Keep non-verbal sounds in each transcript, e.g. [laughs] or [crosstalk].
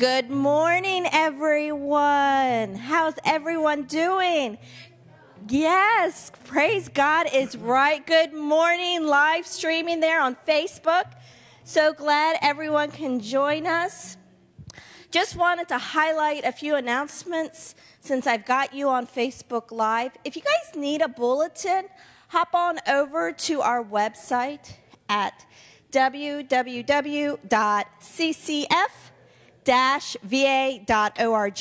Good morning, everyone. How's everyone doing? Yes, praise God is right. Good morning, live streaming there on Facebook. So glad everyone can join us. Just wanted to highlight a few announcements since I've got you on Facebook Live. If you guys need a bulletin, hop on over to our website at www.ccf-va.org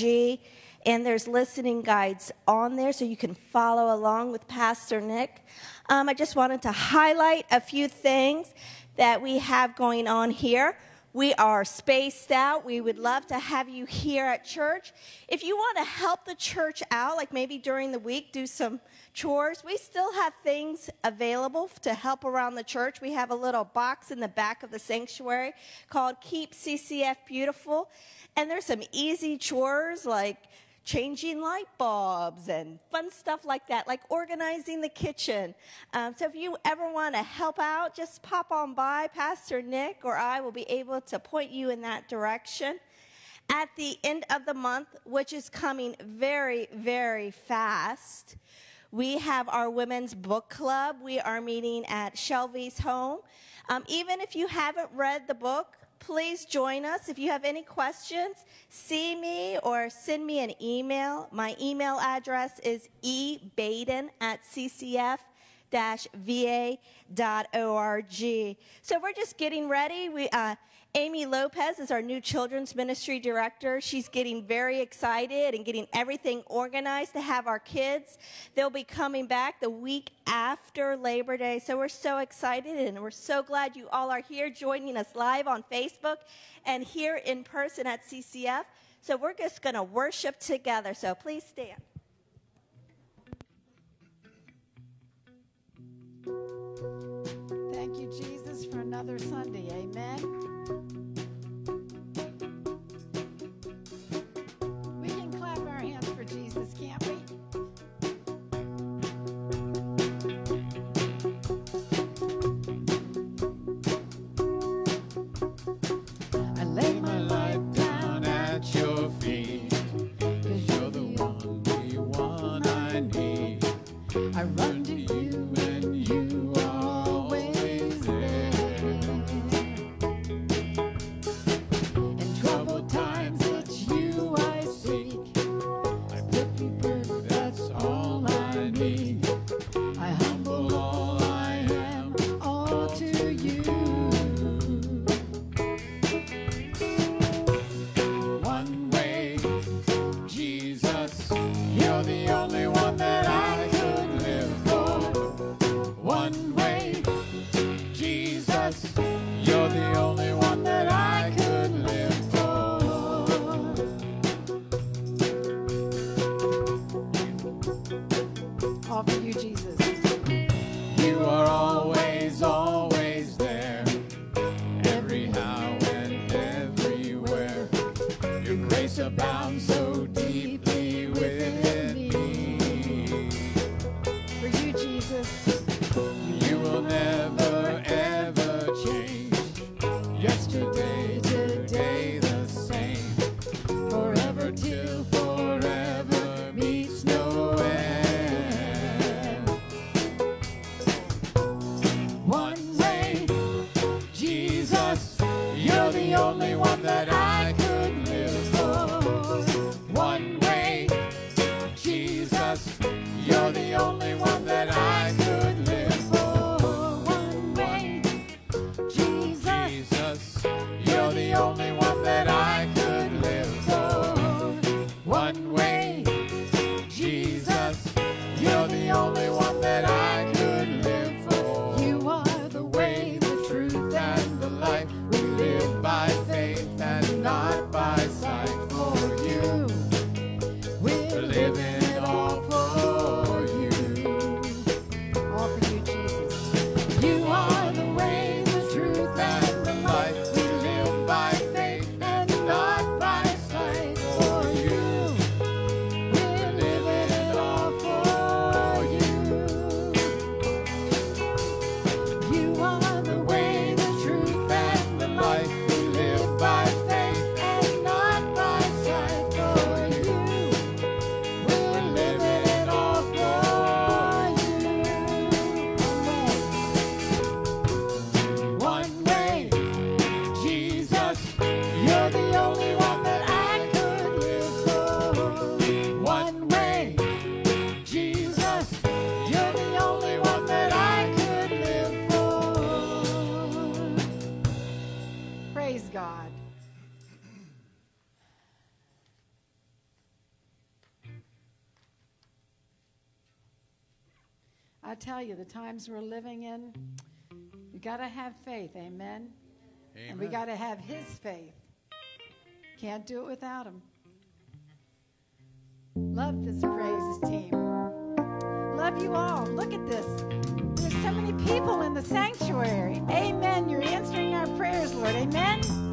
and there's listening guides on there so you can follow along with Pastor Nick. Um, I just wanted to highlight a few things that we have going on here. We are spaced out. We would love to have you here at church. If you want to help the church out, like maybe during the week, do some chores, we still have things available to help around the church. We have a little box in the back of the sanctuary called Keep CCF Beautiful. And there's some easy chores like changing light bulbs and fun stuff like that, like organizing the kitchen. Um, so if you ever want to help out, just pop on by. Pastor Nick or I will be able to point you in that direction. At the end of the month, which is coming very, very fast, we have our women's book club. We are meeting at Shelby's home. Um, even if you haven't read the book, please join us. If you have any questions, see me or send me an email. My email address is ebaden at ccf va.org. So we're just getting ready. We, uh, Amy Lopez is our new children's ministry director. She's getting very excited and getting everything organized to have our kids. They'll be coming back the week after Labor Day. So we're so excited and we're so glad you all are here joining us live on Facebook and here in person at CCF. So we're just going to worship together. So please stand. Thank you, Jesus, for another Sunday. Amen. Jesus, can't we? I lay my life down at your you're the one I need. I run tell you, the times we're living in, you got to have faith. Amen? Amen. And we got to have His faith. Can't do it without Him. Love this praise team. Love you all. Look at this. There's so many people in the sanctuary. Amen. You're answering our prayers, Lord. Amen.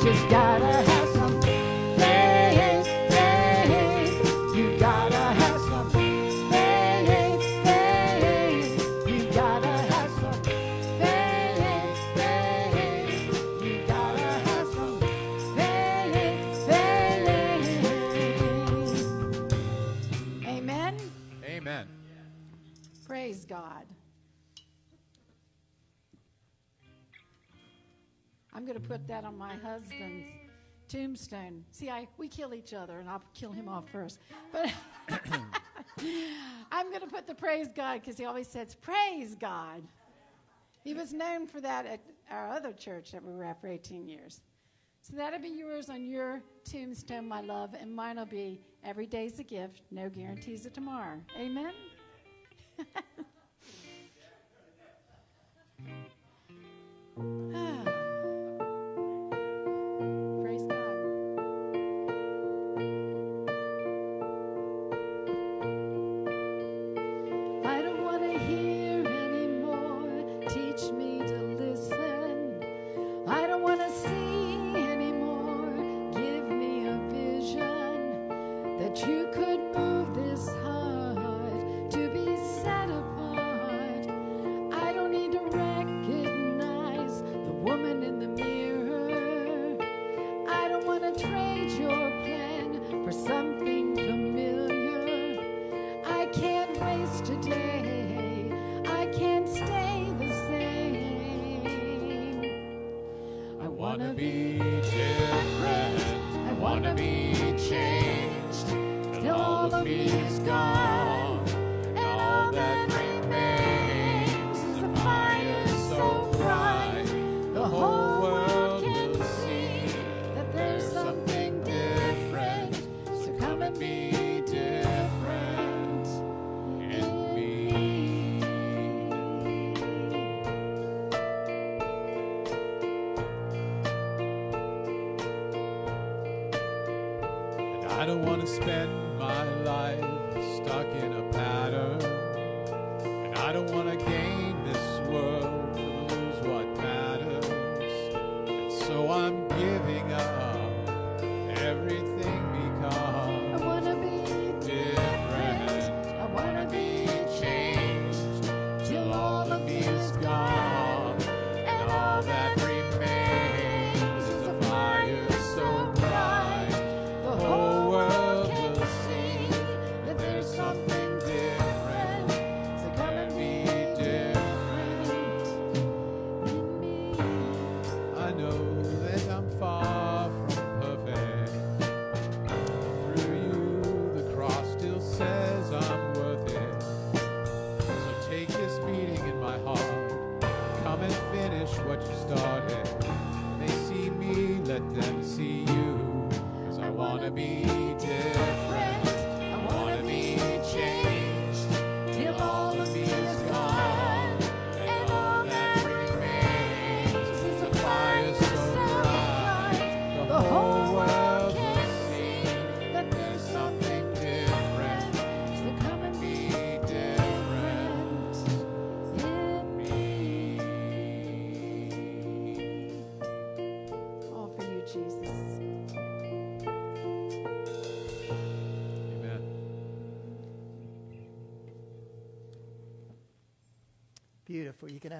just die. put that on my husband's tombstone. See, I we kill each other, and I'll kill him off first. But [coughs] I'm going to put the praise God because he always says praise God. He was known for that at our other church that we were at for 18 years. So that'll be yours on your tombstone, my love, and mine'll be every day's a gift, no guarantees of tomorrow. Amen. [laughs] ah.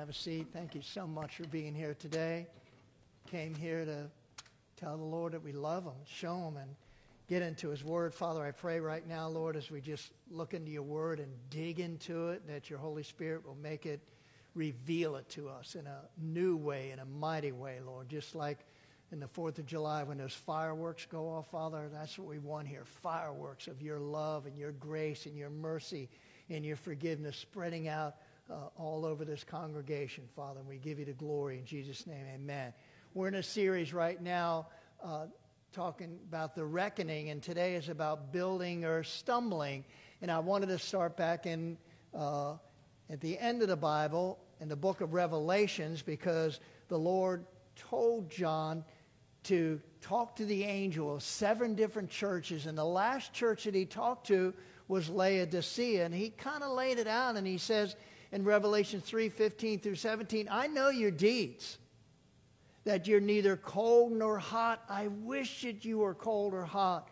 Have a seat. Thank you so much for being here today. Came here to tell the Lord that we love Him, show Him, and get into His Word. Father, I pray right now, Lord, as we just look into your Word and dig into it, that your Holy Spirit will make it, reveal it to us in a new way, in a mighty way, Lord. Just like in the 4th of July when those fireworks go off, Father, that's what we want here fireworks of your love and your grace and your mercy and your forgiveness spreading out uh, all over this congregation, Father. And we give you the glory in Jesus' name. Amen. We're in a series right now uh, talking about the reckoning, and today is about building or stumbling. And I wanted to start back in uh, at the end of the Bible in the book of Revelations because the Lord told John to talk to the angel of seven different churches, and the last church that he talked to was Laodicea, and he kind of laid it out, and he says in Revelation 3 15 through 17, I know your deeds, that you're neither cold nor hot. I wish that you were cold or hot.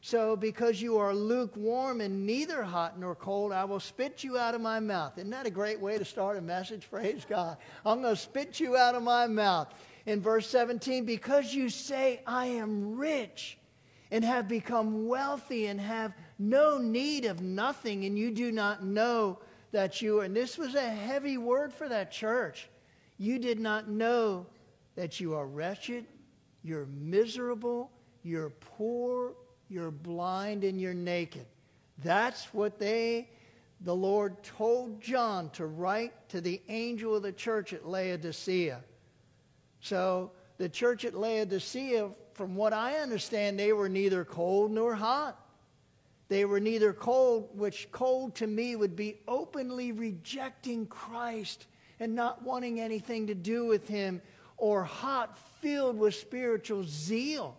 So, because you are lukewarm and neither hot nor cold, I will spit you out of my mouth. Isn't that a great way to start a message? [laughs] Praise God. I'm going to spit you out of my mouth. In verse 17, because you say, I am rich and have become wealthy and have no need of nothing, and you do not know that you. And this was a heavy word for that church. You did not know that you are wretched, you're miserable, you're poor, you're blind, and you're naked. That's what they, the Lord told John to write to the angel of the church at Laodicea. So the church at Laodicea, from what I understand, they were neither cold nor hot. They were neither cold, which cold to me would be openly rejecting Christ and not wanting anything to do with him, or hot, filled with spiritual zeal.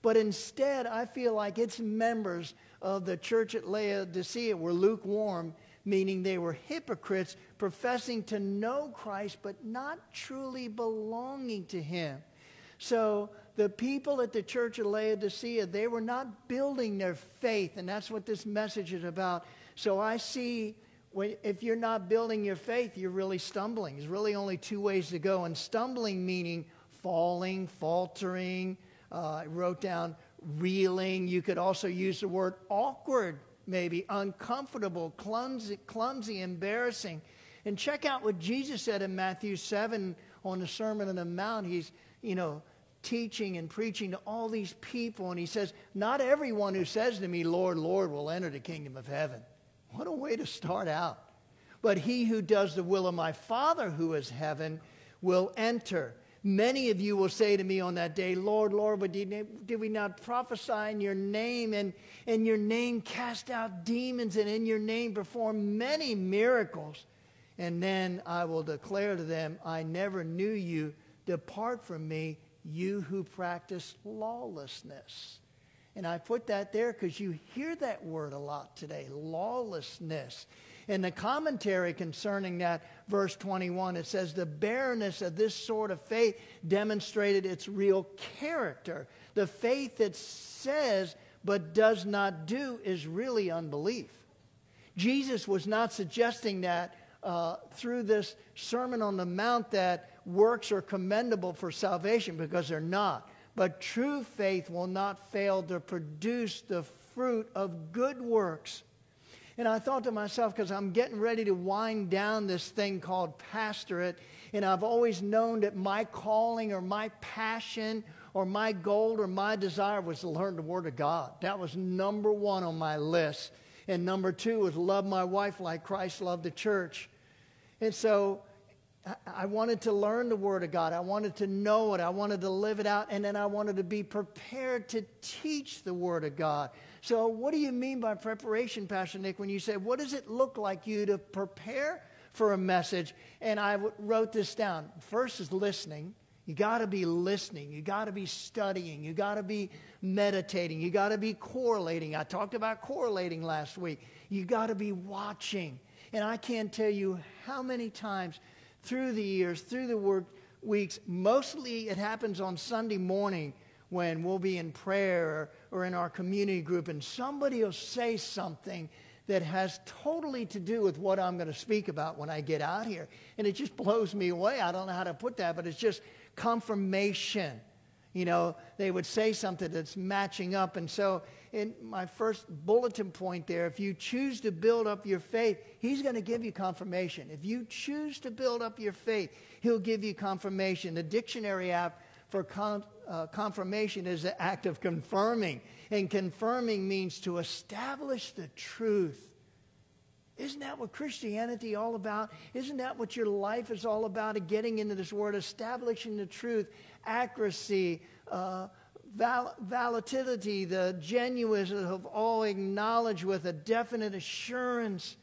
But instead, I feel like its members of the church at Laodicea were lukewarm, meaning they were hypocrites professing to know Christ but not truly belonging to him. So the people at the church of Laodicea, they were not building their faith, and that's what this message is about. So I see when, if you're not building your faith, you're really stumbling. There's really only two ways to go, and stumbling meaning falling, faltering. Uh, I wrote down reeling. You could also use the word awkward, maybe uncomfortable, clumsy, clumsy, embarrassing. And check out what Jesus said in Matthew 7 on the Sermon on the Mount. He's, you know, teaching and preaching to all these people. And he says, Not everyone who says to me, Lord, Lord, will enter the kingdom of heaven. What a way to start out. But he who does the will of my Father who is heaven will enter. Many of you will say to me on that day, Lord, Lord, did we not prophesy in your name and in your name cast out demons and in your name perform many miracles? And then I will declare to them, I never knew you. Depart from me, you who practice lawlessness. And I put that there because you hear that word a lot today lawlessness. In the commentary concerning that, verse 21, it says, The barrenness of this sort of faith demonstrated its real character. The faith that says but does not do is really unbelief. Jesus was not suggesting that uh, through this Sermon on the Mount that works are commendable for salvation because they're not. But true faith will not fail to produce the fruit of good works. And I thought to myself, because I'm getting ready to wind down this thing called pastorate, and I've always known that my calling or my passion or my goal or my desire was to learn the Word of God. That was number one on my list. And number two was love my wife like Christ loved the church. And so I wanted to learn the Word of God. I wanted to know it. I wanted to live it out. And then I wanted to be prepared to teach the Word of God. So, what do you mean by preparation, Pastor Nick, when you say, what does it look like you to prepare for a message? And I wrote this down. First is listening. You got to be listening. You got to be studying. You got to be meditating. You got to be correlating. I talked about correlating last week. You got to be watching. And I can't tell you how many times through the years, through the work weeks, mostly it happens on Sunday morning when we'll be in prayer or, or in our community group and somebody will say something that has totally to do with what I'm going to speak about when I get out here. And it just blows me away. I don't know how to put that, but it's just confirmation. You know, they would say something that's matching up. And so, in my first bulletin point there, if you choose to build up your faith, He's going to give you confirmation. If you choose to build up your faith, He'll give you confirmation. The dictionary app for con- uh, confirmation is the act of confirming. And confirming means to establish the truth. Isn't that what Christianity all about? Isn't that what your life is all about? Getting into this word, establishing the truth, accuracy, uh, val- validity, the genuineness of all acknowledged with a definite assurance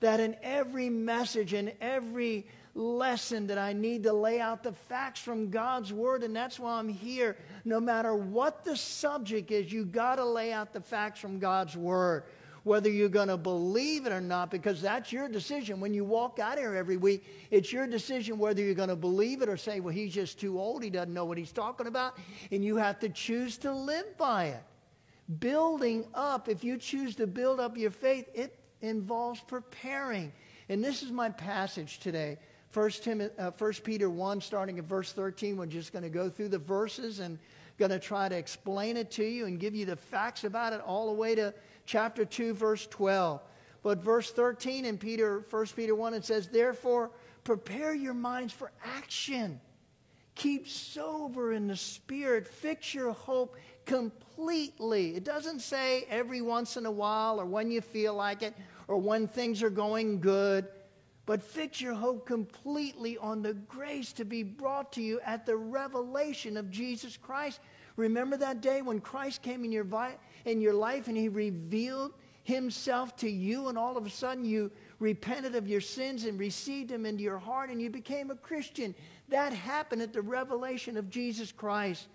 that in every message, in every lesson that I need to lay out the facts from God's Word, and that's why I'm here. No matter what the subject is, you got to lay out the facts from God's Word. Whether you're going to believe it or not, because that's your decision. When you walk out here every week, it's your decision whether you're going to believe it or say, well, he's just too old. He doesn't know what he's talking about. And you have to choose to live by it. Building up, if you choose to build up your faith, it involves preparing. And this is my passage today. 1, Tim, uh, 1 Peter 1, starting at verse 13. We're just going to go through the verses and going to try to explain it to you and give you the facts about it all the way to chapter 2, verse 12. But verse 13 in Peter, 1 Peter 1, it says, Therefore, prepare your minds for action. Keep sober in the spirit. Fix your hope completely. It doesn't say every once in a while or when you feel like it or when things are going good but fix your hope completely on the grace to be brought to you at the revelation of Jesus Christ. Remember that day when Christ came in your, vi- in your life and he revealed himself to you, and all of a sudden you repented of your sins and received him into your heart and you became a Christian. That happened at the revelation of Jesus Christ.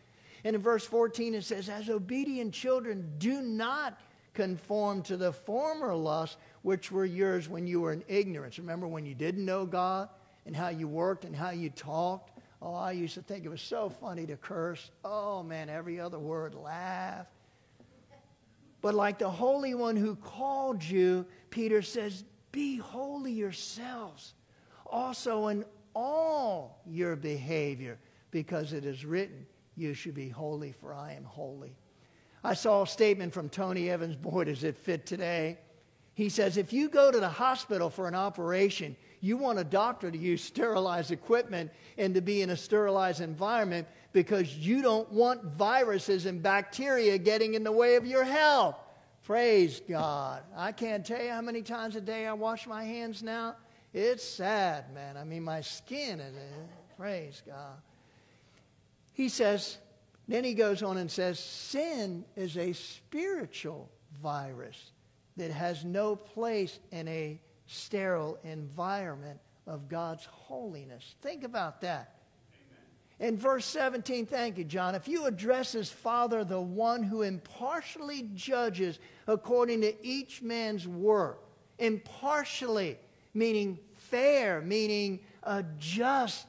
And in verse 14 it says, As obedient children, do not conform to the former lusts which were yours when you were in ignorance. Remember when you didn't know God and how you worked and how you talked? Oh, I used to think it was so funny to curse. Oh, man, every other word, laugh. But like the Holy One who called you, Peter says, be holy yourselves, also in all your behavior, because it is written, you should be holy, for I am holy. I saw a statement from Tony Evans. Boy, does it fit today. He says, if you go to the hospital for an operation, you want a doctor to use sterilized equipment and to be in a sterilized environment because you don't want viruses and bacteria getting in the way of your health. Praise God. I can't tell you how many times a day I wash my hands now. It's sad, man. I mean, my skin is, praise God. He says, then he goes on and says, sin is a spiritual virus that has no place in a sterile environment of God's holiness. Think about that. In verse 17, thank you, John. If you address as Father, the one who impartially judges according to each man's work, impartially, meaning fair, meaning uh, just.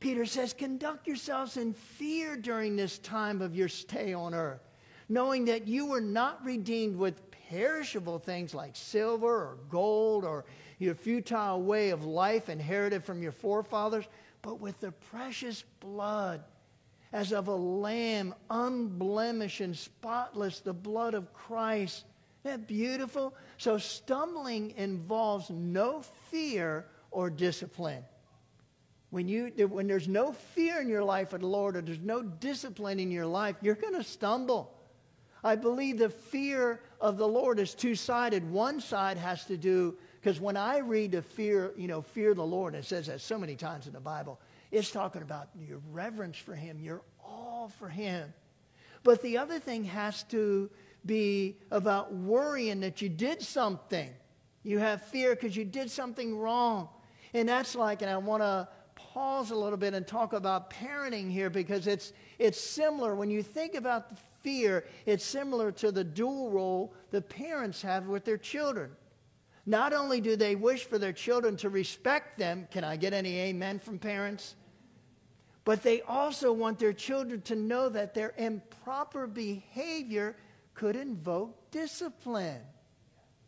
Peter says, conduct yourselves in fear during this time of your stay on earth, knowing that you were not redeemed with perishable things like silver or gold or your futile way of life inherited from your forefathers but with the precious blood as of a lamb, unblemished and spotless, the blood of Christ. Isn't that beautiful? So stumbling involves no fear or discipline. When, you, when there's no fear in your life of the Lord or there's no discipline in your life, you're going to stumble. I believe the fear of the Lord is two sided. One side has to do because when I read the fear, you know, fear the Lord, it says that so many times in the Bible, it's talking about your reverence for Him, your awe for Him. But the other thing has to be about worrying that you did something. You have fear because you did something wrong. And that's like, and I want to pause a little bit and talk about parenting here because it's, it's similar. When you think about the fear, it's similar to the dual role the parents have with their children. Not only do they wish for their children to respect them, can I get any amen from parents? But they also want their children to know that their improper behavior could invoke discipline.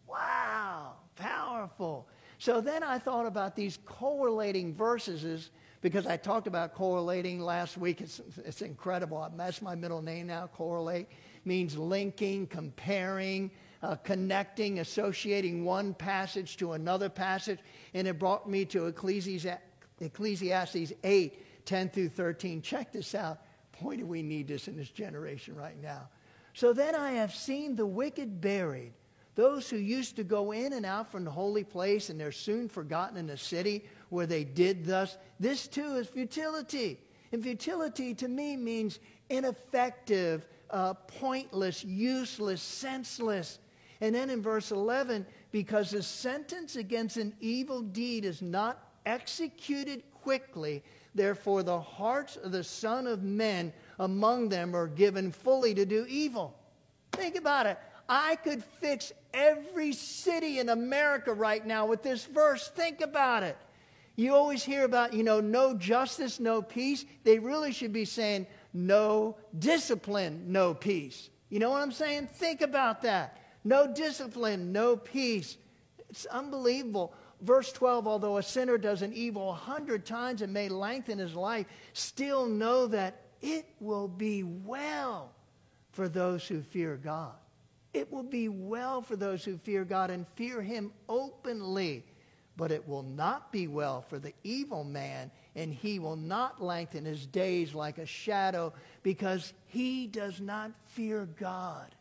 Wow, powerful. So then I thought about these correlating verses because I talked about correlating last week. It's, it's incredible. That's my middle name now, correlate. Means linking, comparing, uh, connecting, associating one passage to another passage. And it brought me to Ecclesiastes, Ecclesiastes 8, 10 through 13. Check this out. Boy, do we need this in this generation right now. So then I have seen the wicked buried, those who used to go in and out from the holy place, and they're soon forgotten in the city where they did thus. This too is futility. And futility to me means ineffective, uh, pointless, useless, senseless. And then in verse 11, because the sentence against an evil deed is not executed quickly, therefore the hearts of the Son of Men among them are given fully to do evil. Think about it. I could fix every city in America right now with this verse. Think about it. You always hear about, you know, no justice, no peace. They really should be saying no discipline, no peace. You know what I'm saying? Think about that no discipline, no peace. It's unbelievable. Verse 12 although a sinner does an evil a hundred times and may lengthen his life, still know that it will be well for those who fear God. It will be well for those who fear God and fear him openly. But it will not be well for the evil man, and he will not lengthen his days like a shadow because he does not fear God.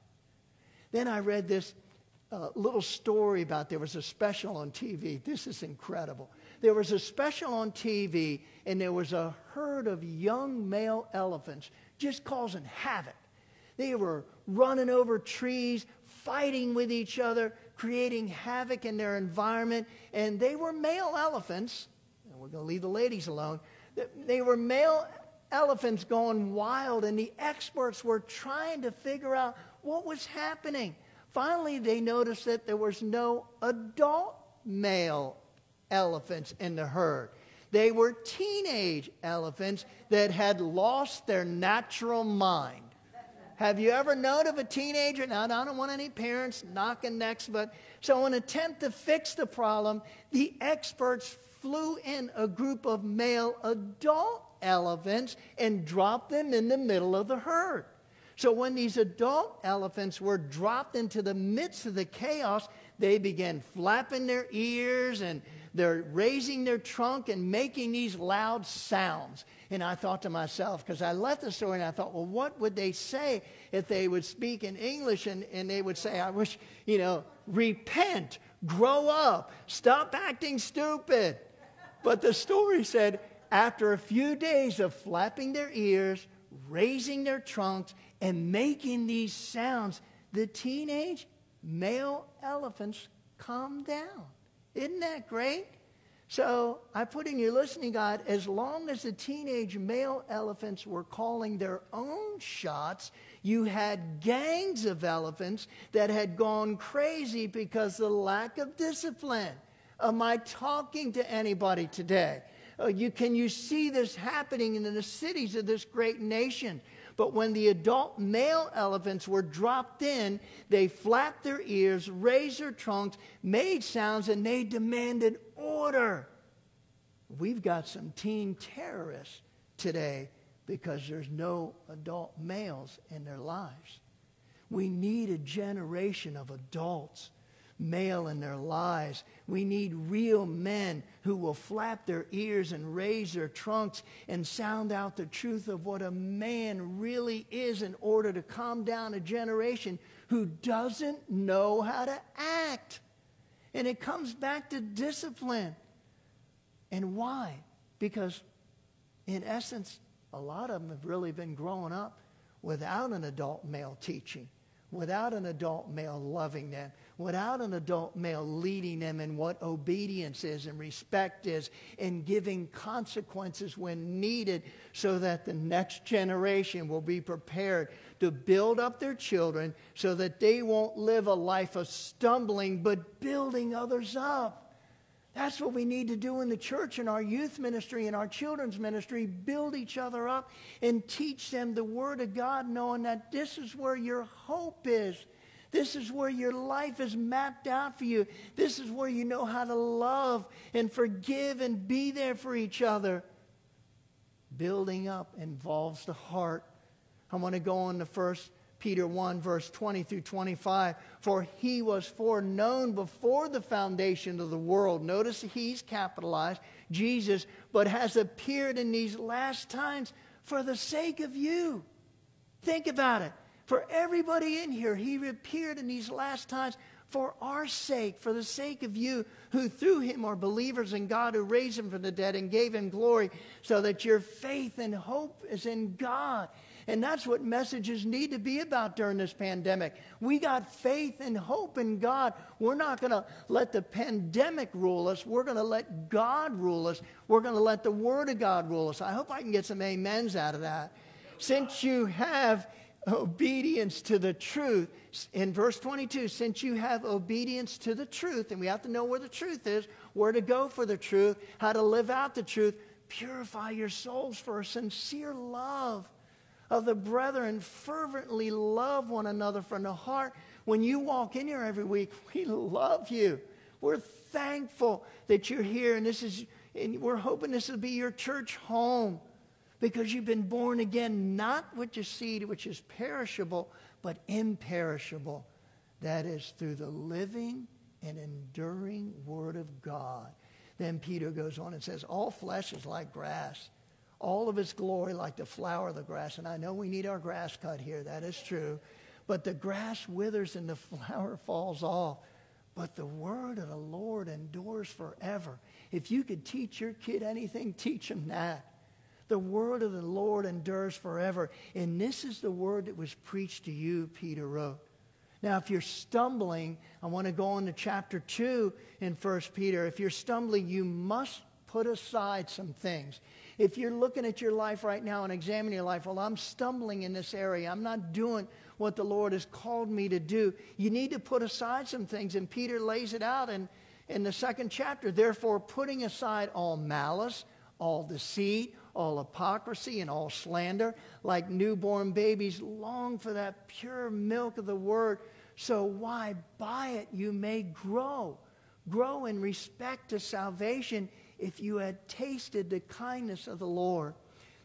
Then I read this uh, little story about there was a special on TV. This is incredible. There was a special on TV, and there was a herd of young male elephants just causing havoc. They were running over trees, fighting with each other, creating havoc in their environment. And they were male elephants. And we're going to leave the ladies alone. They were male elephants going wild, and the experts were trying to figure out what was happening. Finally, they noticed that there was no adult male elephants in the herd. They were teenage elephants that had lost their natural mind. Have you ever known of a teenager? Now, I don't want any parents knocking necks, but so in an attempt to fix the problem, the experts flew in a group of male adult elephants and dropped them in the middle of the herd. So when these adult elephants were dropped into the midst of the chaos, they began flapping their ears and they're raising their trunk and making these loud sounds. And I thought to myself, because I left the story and I thought, well, what would they say if they would speak in English and, and they would say, I wish, you know, repent, grow up, stop acting stupid. But the story said, after a few days of flapping their ears, raising their trunks, and making these sounds, the teenage male elephants calm down. Isn't that great? So I put in your listening guide as long as the teenage male elephants were calling their own shots, you had gangs of elephants that had gone crazy because of the lack of discipline. Am I talking to anybody today? Uh, you, can you see this happening in the cities of this great nation? But when the adult male elephants were dropped in, they flapped their ears, raised their trunks, made sounds, and they demanded order. We've got some teen terrorists today because there's no adult males in their lives. We need a generation of adults male in their lives. We need real men who will flap their ears and raise their trunks and sound out the truth of what a man really is in order to calm down a generation who doesn't know how to act. And it comes back to discipline. And why? Because, in essence, a lot of them have really been growing up without an adult male teaching, without an adult male loving them, without an adult male leading them in what obedience is and respect is and giving consequences when needed so that the next generation will be prepared to build up their children so that they won't live a life of stumbling but building others up. That's what we need to do in the church, in our youth ministry, in our children's ministry. Build each other up and teach them the Word of God, knowing that this is where your hope is. This is where your life is mapped out for you. This is where you know how to love and forgive and be there for each other. Building up involves the heart. I want to go on to first Peter 1, verse 20 through 25. For he was foreknown before the foundation of the world. Notice he's capitalized, Jesus, but has appeared in these last times for the sake of you. Think about it. For everybody in here, he appeared in these last times for our sake, for the sake of you, who through him are believers in God, who raised him from the dead and gave him glory, so that your faith and hope is in God. And that's what messages need to be about during this pandemic. We got faith and hope in God. We're not going to let the pandemic rule us. We're going to let God rule us. We're going to let the Word of God rule us. I hope I can get some amens out of that. Since you have obedience to the truth, in verse 22, since you have obedience to the truth, and we have to know where the truth is, where to go for the truth, how to live out the truth, purify your souls for a sincere love of the brethren fervently love one another from the heart. When you walk in here every week, [laughs] we love you. We're thankful that you're here, and this is, and we're hoping this will be your church home because you've been born again, not with your seed, which is perishable, but imperishable. That is through the living and enduring Word of God. Then Peter goes on and says, All flesh is like grass all of its glory like the flower of the grass. And I know we need our grass cut here, that is true. But the grass withers and the [laughs] flower falls off. But the word of the Lord endures forever. If you could teach your kid anything, teach him that. The word of the Lord endures forever. And this is the word that was preached to you, Peter wrote. Now, if you're stumbling, I want to go on to chapter 2 in 1 Peter. If you're stumbling, you must put aside some things. If you're looking at your life right now and examining your life, well, I'm stumbling in this area. I'm not doing what the Lord has called me to do. You need to put aside some things. And Peter lays it out in, in the second chapter. Therefore, putting aside all malice, all deceit, all hypocrisy, and all slander, like newborn babies, long for that pure milk of the word. So why by it you may grow? Grow in respect to salvation if you had tasted the kindness of the Lord.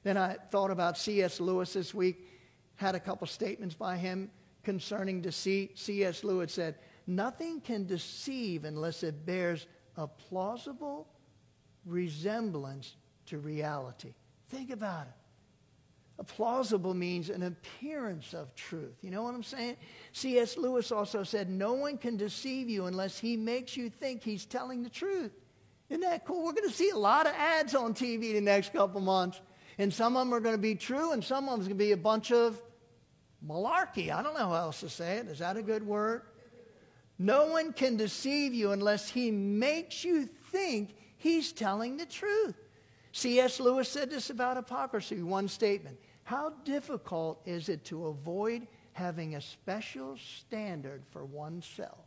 Then I thought about C.S. Lewis this week, had a couple statements by him concerning deceit. C.S. Lewis said, Nothing can deceive unless it bears a plausible resemblance to reality. Think about it. A plausible means an appearance of truth. You know what I'm saying? C.S. Lewis also said, No one can deceive you unless he makes you think he's telling the truth. Isn't that cool? We're going to see a lot of ads on TV the next couple months. And some of them are going to be true, and some of them is going to be a bunch of malarkey. I don't know how else to say it. Is that a good word? No one can deceive you unless he makes you think He's telling the truth. C.S. Lewis said this about hypocrisy, one statement. How difficult is it to avoid having a special standard for oneself?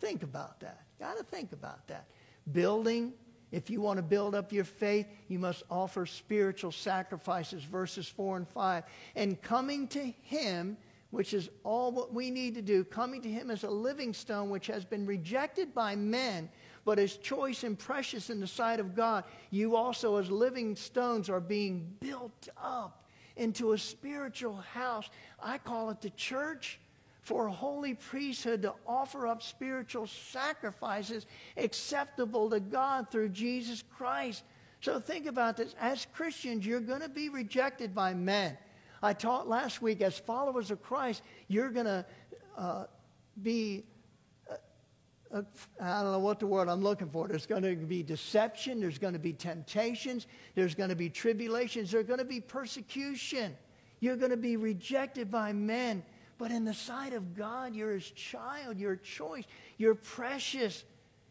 Think about that. Got to think about that. Building, if you want to build up your faith, you must offer spiritual sacrifices, verses 4 and 5. And coming to Him, which is all what we need to do, coming to Him as a living stone which has been rejected by men, but as choice and precious in the sight of God, you also, as living stones, are being built up into a spiritual house. I call it the church for a holy priesthood to offer up spiritual sacrifices acceptable to God through Jesus Christ. So think about this. As Christians, you're going to be rejected by men. I taught last week, as followers of Christ, you're going to uh, be Uh, I don't know what the word I'm looking for. There's going to be deception. There's going to be temptations. There's going to be tribulations. There's going to be persecution. You're going to be rejected by men. But in the sight of God, you're his child. You're a choice. You're precious.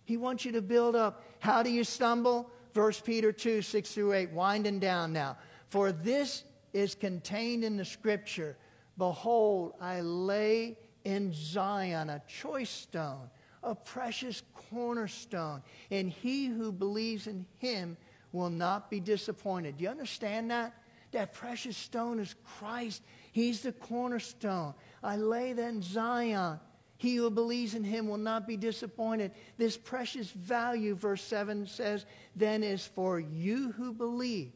He wants you to build up. How do you stumble? Verse Peter 2, 6 through 8, winding down now. For this is contained in the scripture Behold, I lay in Zion a choice stone a precious cornerstone, and he who believes in him will not be disappointed. Do you understand that? That precious stone is Christ. He's the cornerstone. I lay that in Zion. He who believes in him will not be disappointed. This precious value, verse 7 says, then is for you who believe.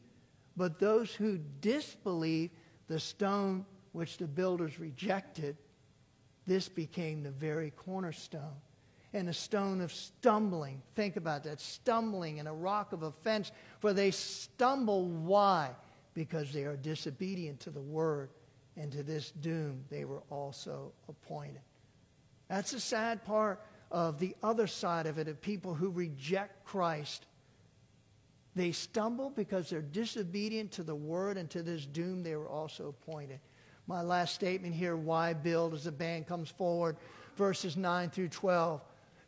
But those who disbelieve, the stone which the builders rejected, this became the very cornerstone and a stone of stumbling. Think about that stumbling and a rock of offense, for they stumble. Why? Because they are disobedient to the word, and to this doom they were also appointed. That's the sad part of the other side of it of people who reject Christ. They stumble because they're disobedient to the word, and to this doom they were also appointed. My last statement here why build as the band comes forward, verses 9 through 12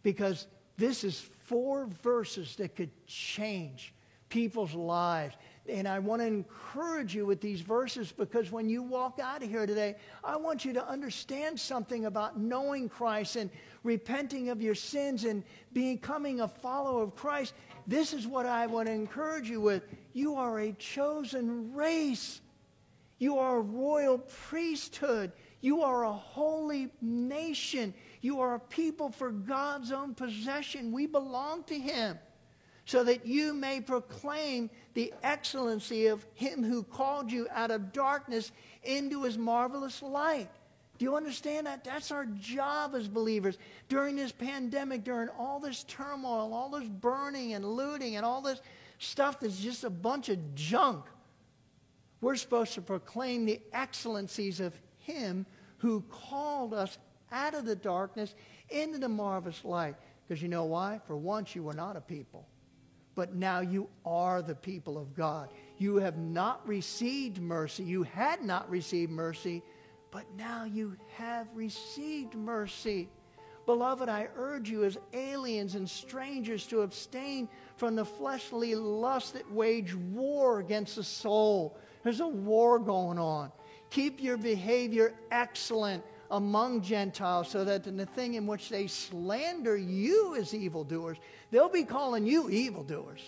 because this is four verses that could change people's lives. And I want to encourage you with these verses because when you walk out of here today, I want you to understand something about knowing Christ and repenting of your sins and becoming a follower of Christ. This is what I want to encourage you with. You are a chosen race. You are a royal priesthood. You are a holy nation. You are a people for God's own possession. We belong to Him. So that you may proclaim the excellency of Him who called you out of darkness into His marvelous light. Do you understand that? That's our job as believers. During this pandemic, during all this turmoil, all this burning and looting, and all this stuff that's just a bunch of junk, we're supposed to proclaim the excellencies of Him who called us out of the darkness into the marvelous light. Because you know why? For once you were not a people, but now you are the people of God. You have not received mercy. You had not received mercy, but now you have received mercy. Beloved, I urge you as aliens and strangers to abstain from the fleshly lusts that wage war against the soul. There's a war going on. Keep your behavior excellent among Gentiles so that in the thing in which they slander you as evildoers, they'll be calling you evildoers.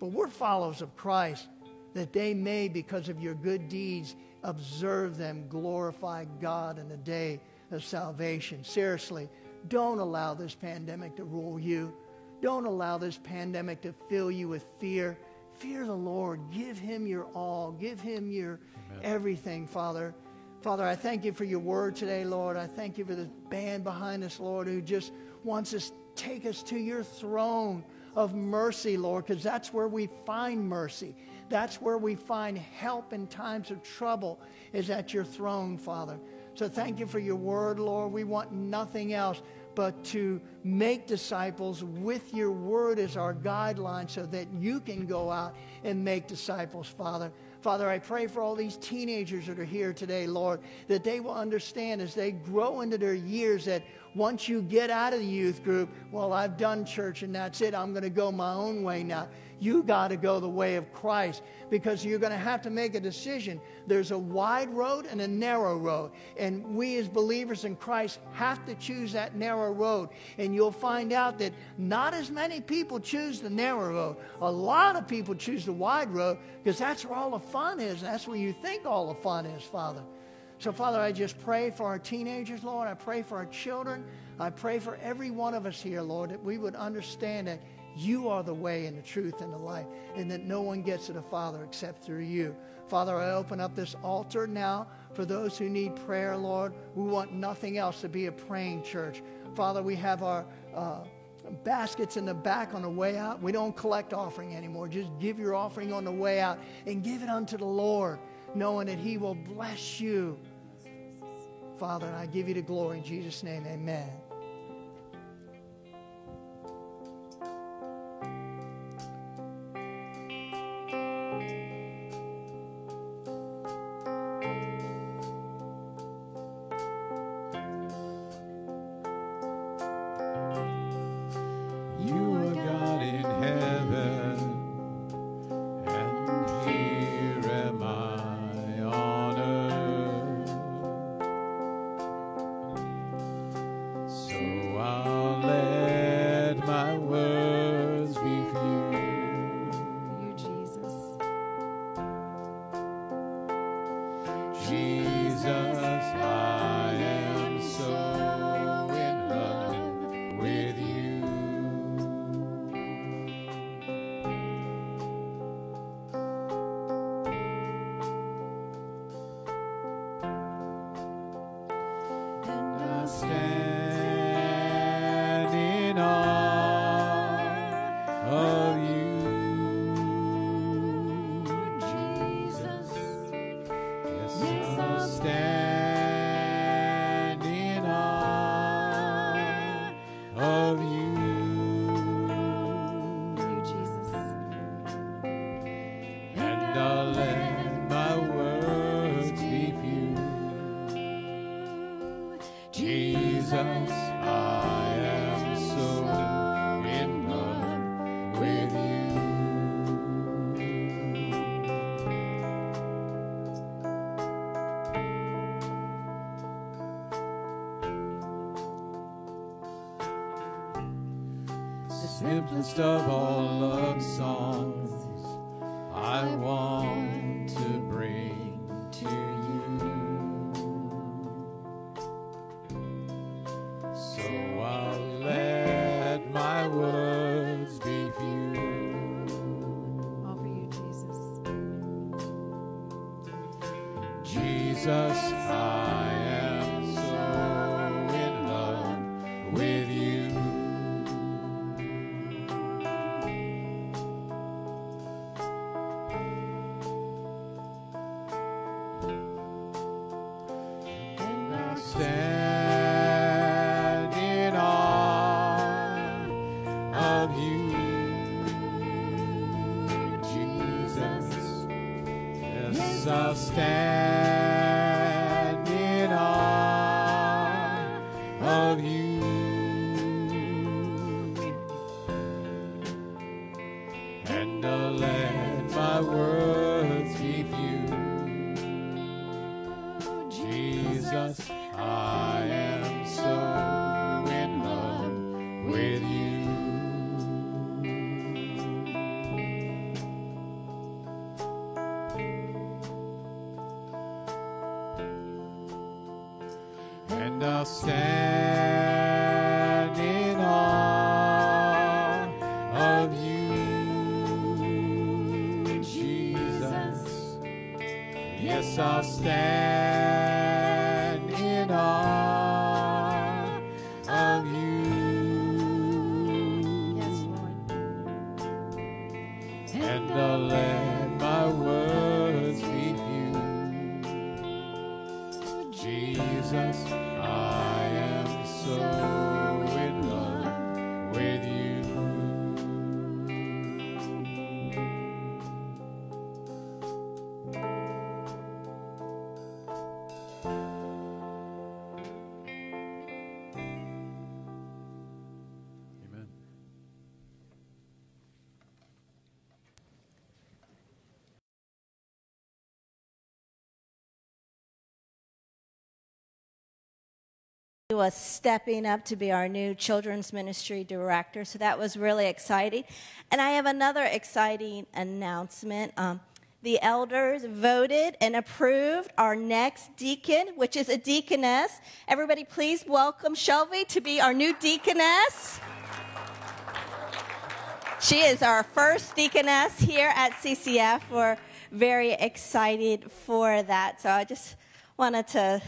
But we're followers of Christ that they may, because of your good deeds, observe them, glorify God in the day of salvation. Seriously, don't allow this pandemic to rule you. Don't allow this pandemic to fill you with fear. Fear the Lord. Give him your all. Give him your Amen. everything, Father. Father, I thank you for your word today, Lord. I thank you for the band behind us, Lord, who just wants us to take us to your throne of mercy, Lord, because that's where we find mercy. That's where we find help in times of trouble, is at your throne, Father. So thank you for your word, Lord. We want nothing else but to make disciples with your word as our guideline so that you can go out and make disciples, Father. Father, I pray for all these teenagers that are here today, Lord, that they will understand as they grow into their years that once you get out of the youth group, well, I've done church and that's it. I'm going to go my own way now. You got to go the way of Christ because you're going to have to make a decision. There's a wide road and a narrow road. And we as believers in Christ have to choose that narrow road. And you'll find out that not as many people choose the narrow road. A lot of people choose the wide road because that's where all the fun is. That's where you think all the fun is, Father. So, Father, I just pray for our teenagers, Lord. I pray for our children. I pray for every one of us here, Lord, that we would understand that you are the way and the truth and the life, and that no one gets to the Father except through you. Father, I open up this altar now for those who need prayer, Lord. We want nothing else to be a praying church. Father, we have our uh, baskets in the back on the way out. We don't collect offering anymore. Just give your offering on the way out and give it unto the Lord, knowing that He will bless you. Father, I give you the glory in Jesus' name. Amen. Jesus, was stepping up to be our new children's ministry director. So that was really exciting. And I have another exciting announcement. Um, the elders voted and approved our next deacon, which is a deaconess. Everybody, please welcome Shelby to be our new deaconess. She is our first deaconess here at CCF. We're very excited for that. So I just wanted to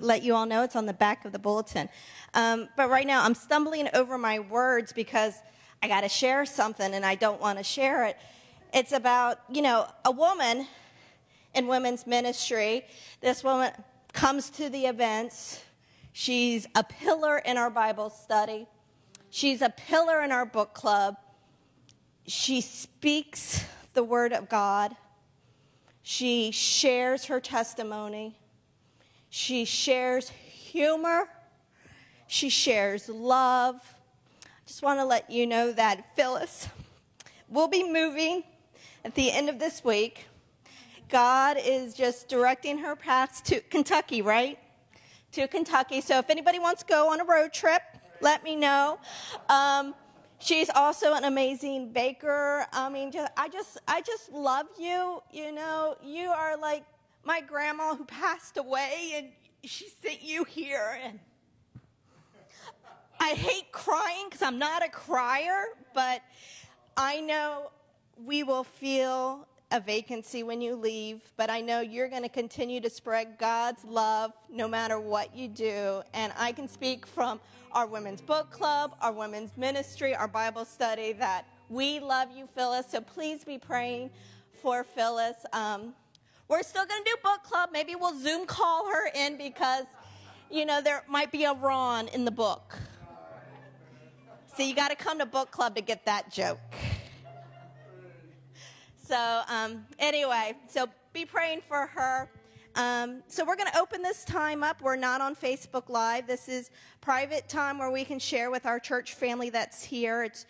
let you all know it's on the back of the bulletin. Um, but right now, I'm stumbling over my words because I got to share something and I don't want to share it. It's about, you know, a woman in women's ministry. This woman comes to the events. She's a pillar in our Bible study. She's a pillar in our book club. She speaks the word of God. She shares her testimony. She shares humor. She shares love. I just want to let you know that Phyllis will be moving at the end of this week. God is just directing her paths to Kentucky, right? To Kentucky. So if anybody wants to go on a road trip, let me know. Um, she's also an amazing baker. I mean, just, I just, I just love you. You know, you are like my grandma who passed away, and she sent you here. And I hate crying because I'm not a crier, but I know we will feel a vacancy when you leave, but I know you're going to continue to spread God's love no matter what you do. And I can speak from our women's book club, our women's ministry, our Bible study that we love you, Phyllis. So please be praying for Phyllis. Um, we're still going to do book club. Maybe we'll Zoom call her in because, you know, there might be a Ron in the book. So you got to come to book club to get that joke. So, um, anyway, so be praying for her. Um, so we're going to open this time up. We're not on Facebook Live. This is private time where we can share with our church family that's here. It's